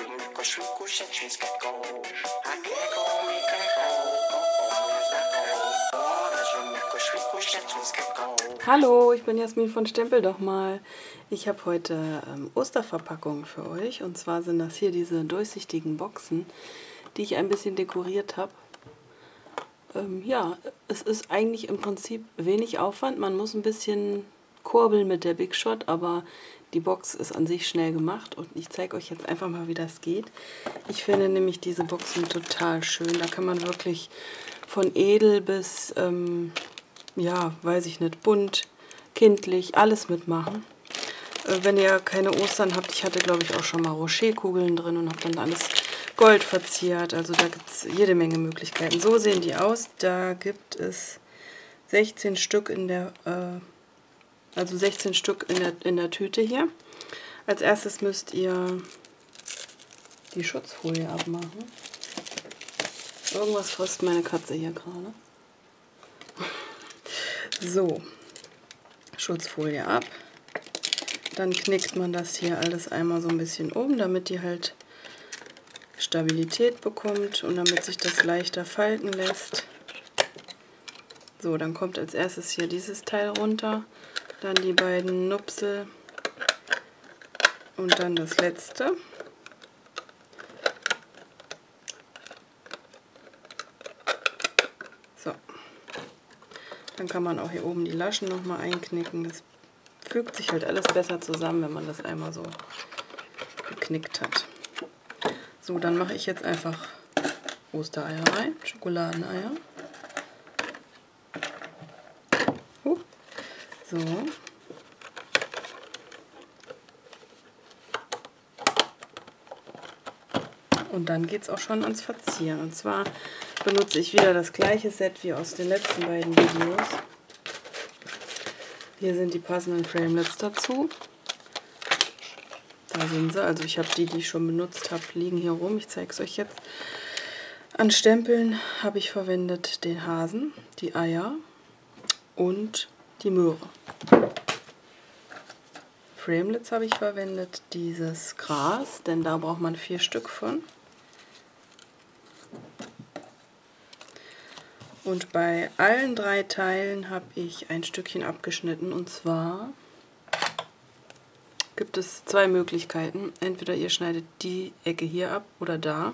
Siłko, siłku się ciężkiego. A kiego mi. Hallo, ich bin Jasmin von Stempel doch mal. Ich habe heute ähm, Osterverpackungen für euch. Und zwar sind das hier diese durchsichtigen Boxen, die ich ein bisschen dekoriert habe. Ähm, ja, es ist eigentlich im Prinzip wenig Aufwand. Man muss ein bisschen kurbeln mit der Big Shot, aber die Box ist an sich schnell gemacht und ich zeige euch jetzt einfach mal, wie das geht. Ich finde nämlich diese Boxen total schön. Da kann man wirklich von edel bis, ähm, ja, weiß ich nicht, bunt, kindlich, alles mitmachen. Äh, wenn ihr keine Ostern habt, ich hatte glaube ich auch schon mal Rocherkugeln drin und habe dann alles Gold verziert. Also da gibt es jede Menge Möglichkeiten. So sehen die aus. Da gibt es 16 Stück in der, äh, also 16 Stück in der, in der Tüte hier. Als erstes müsst ihr die Schutzfolie abmachen. Irgendwas frisst meine Katze hier gerade. So, Schutzfolie ab. Dann knickt man das hier alles einmal so ein bisschen um, damit die halt Stabilität bekommt und damit sich das leichter falten lässt. So, dann kommt als erstes hier dieses Teil runter, dann die beiden Nupsel und dann das letzte. So, dann kann man auch hier oben die Laschen nochmal einknicken. Das fügt sich halt alles besser zusammen, wenn man das einmal so geknickt hat. So, dann mache ich jetzt einfach Ostereier rein, Schokoladeneier. So. Und dann geht es auch schon ans Verzieren. Und zwar benutze ich wieder das gleiche Set wie aus den letzten beiden Videos. Hier sind die passenden Framelits dazu. Da sind sie. Also ich habe die, die ich schon benutzt habe, liegen hier rum. Ich zeige es euch jetzt. An Stempeln habe ich verwendet den Hasen, die Eier und die Möhre. Framelits habe ich verwendet dieses Gras, denn da braucht man vier Stück von. Und bei allen drei Teilen habe ich ein Stückchen abgeschnitten und zwar gibt es zwei Möglichkeiten. Entweder ihr schneidet die Ecke hier ab oder da.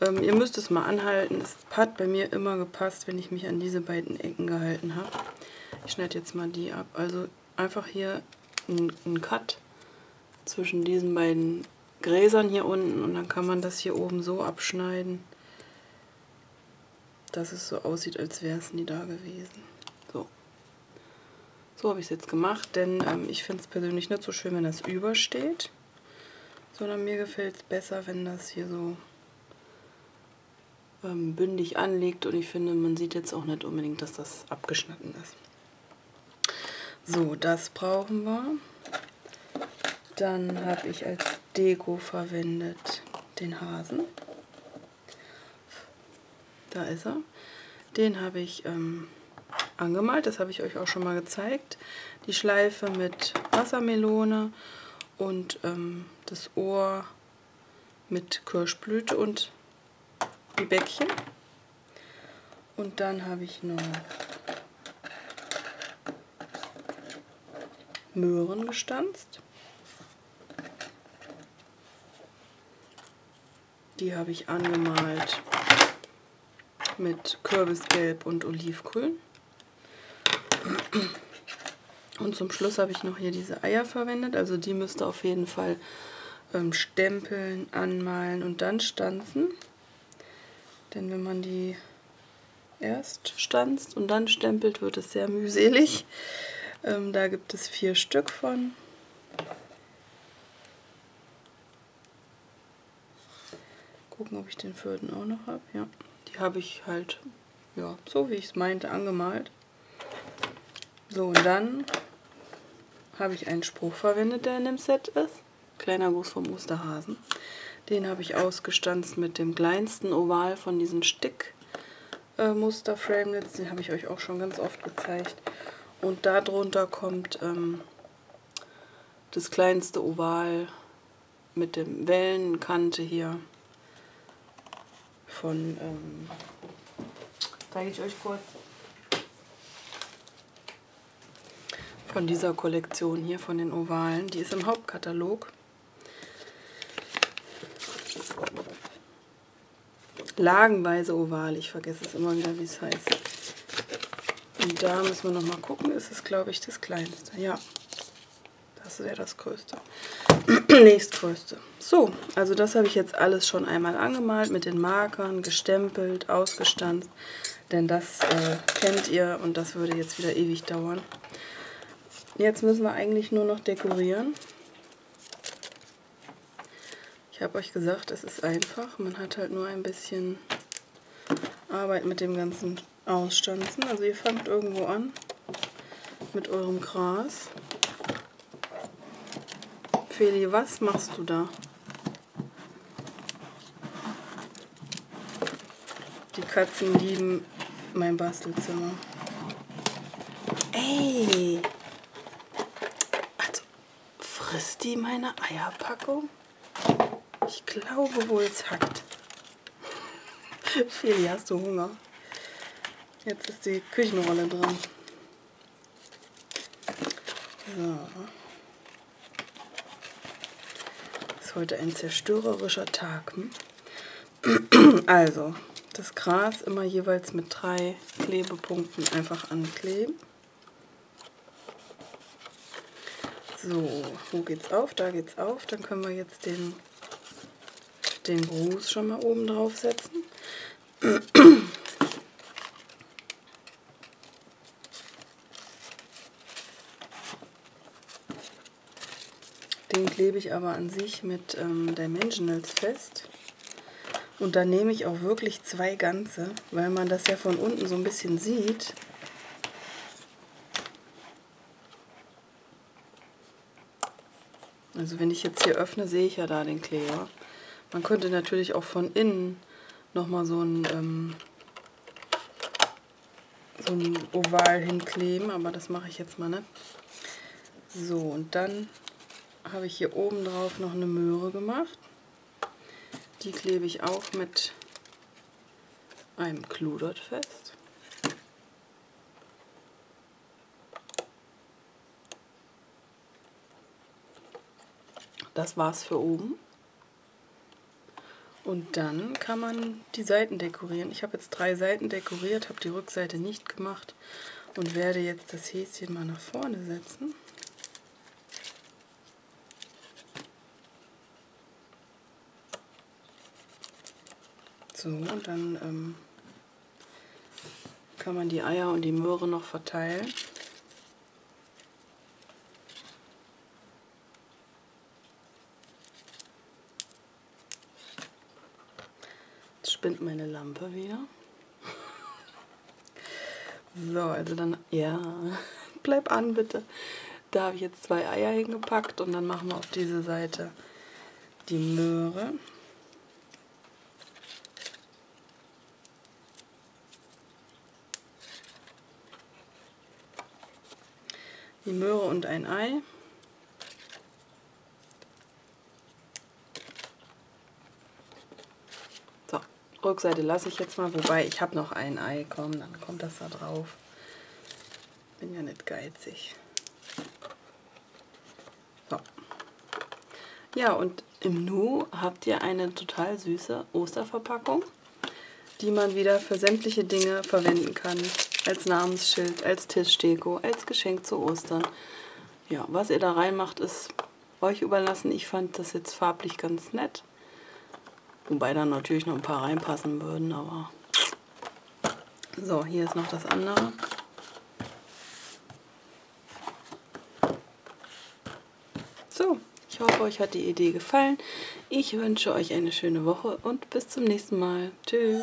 Ähm, ihr müsst es mal anhalten. Es hat bei mir immer gepasst, wenn ich mich an diese beiden Ecken gehalten habe. Ich schneide jetzt mal die ab. Also einfach hier einen Cut zwischen diesen beiden Gräsern hier unten und dann kann man das hier oben so abschneiden, dass es so aussieht, als wäre es nie da gewesen. So. So habe ich es jetzt gemacht, denn ähm, ich finde es persönlich nicht so schön, wenn das übersteht, sondern mir gefällt es besser, wenn das hier so ähm, bündig anliegt und ich finde, man sieht jetzt auch nicht unbedingt, dass das abgeschnitten ist. So, das brauchen wir. Dann habe ich als Deko verwendet den Hasen. Da ist er. Den habe ich ähm, angemalt, das habe ich euch auch schon mal gezeigt. Die Schleife mit Wassermelone und ähm, das Ohr mit Kirschblüte und die Bäckchen. Und dann habe ich noch Möhren gestanzt. Die habe ich angemalt mit Kürbisgelb und Olivgrün. Und zum Schluss habe ich noch hier diese Eier verwendet. Also die müsst ihr auf jeden Fall ähm, stempeln, anmalen und dann stanzen. Denn wenn man die erst stanzt und dann stempelt, wird es sehr mühselig. Ähm, da gibt es vier Stück von. Gucken, ob ich den vierten auch noch habe. Ja, die habe ich halt, ja, so wie ich es meinte, angemalt. So, und dann habe ich einen Spruch verwendet, der in dem Set ist. Kleiner Gruß vom Osterhasen. Den habe ich ausgestanzt mit dem kleinsten Oval von diesen Stick-Muster-Framelits. Den habe ich euch auch schon ganz oft gezeigt. Und darunter kommt ähm, das kleinste Oval mit dem Wellenkante hier von, ähm, zeige ich euch kurz, von dieser Kollektion hier, von den Ovalen. Die ist im Hauptkatalog. Lagenweise Oval, ich vergesse es immer wieder, wie es heißt. Und da müssen wir noch mal gucken, ist es, glaube ich, das kleinste. Ja, das wäre das größte. Nächstgrößte. So, also das habe ich jetzt alles schon einmal angemalt mit den Markern, gestempelt, ausgestanzt. Denn das äh, kennt ihr und das würde jetzt wieder ewig dauern. Jetzt müssen wir eigentlich nur noch dekorieren. Ich habe euch gesagt, es ist einfach. Man hat halt nur ein bisschen Arbeit mit dem ganzen Ausstanzen. Also ihr fangt irgendwo an mit eurem Gras. Feli, was machst du da? Die Katzen lieben mein Bastelzimmer. Ey! Also, frisst die meine Eierpackung? Ich glaube wohl, es hackt. Feli, hast du Hunger? Jetzt ist die Küchenrolle dran. So. Ist heute ein zerstörerischer Tag. Hm? Also, das Gras immer jeweils mit drei Klebepunkten einfach ankleben. So, wo geht's auf? Da geht's auf. Dann können wir jetzt den, den Gruß schon mal oben drauf setzen. Den klebe ich aber an sich mit ähm, Dimensionals fest. Und dann nehme ich auch wirklich zwei ganze, weil man das ja von unten so ein bisschen sieht. Also wenn ich jetzt hier öffne, sehe ich ja da den Kleber. Man könnte natürlich auch von innen nochmal so ein, ähm, so ein Oval hinkleben, aber das mache ich jetzt mal nicht. So, und dann habe ich hier oben drauf noch eine Möhre gemacht. Die klebe ich auch mit einem Kludert fest. Das war's für oben. Und dann kann man die Seiten dekorieren. Ich habe jetzt drei Seiten dekoriert, habe die Rückseite nicht gemacht und werde jetzt das Häschen mal nach vorne setzen. So, und dann ähm, kann man die Eier und die Möhre noch verteilen. Jetzt spinnt meine Lampe wieder. So, also dann, ja, bleib an bitte. Da habe ich jetzt zwei Eier hingepackt und dann machen wir auf diese Seite die Möhre. Die Möhre und ein Ei. So, Rückseite lasse ich jetzt mal, wobei ich habe noch ein Ei, komm, dann kommt das da drauf. Bin ja nicht geizig. So. Ja, und im Nu habt ihr eine total süße Osterverpackung, die man wieder für sämtliche Dinge verwenden kann als Namensschild, als Tischdeko, als Geschenk zu Ostern. Ja, was ihr da reinmacht, ist euch überlassen. Ich fand das jetzt farblich ganz nett. Wobei da natürlich noch ein paar reinpassen würden, aber... So, hier ist noch das andere. So, ich hoffe, euch hat die Idee gefallen. Ich wünsche euch eine schöne Woche und bis zum nächsten Mal. Tschüss.